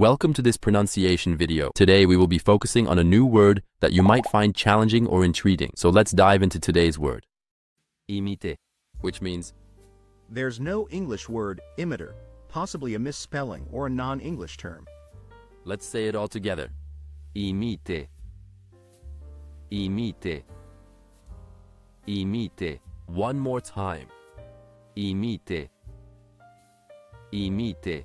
Welcome to this pronunciation video. Today we will be focusing on a new word that you might find challenging or intriguing. So let's dive into today's word. Imiter, which means There's no English word imiter, possibly a misspelling or a non-English term. Let's say it all together. Imiter. Imiter. Imiter. One more time. Imiter. Imiter.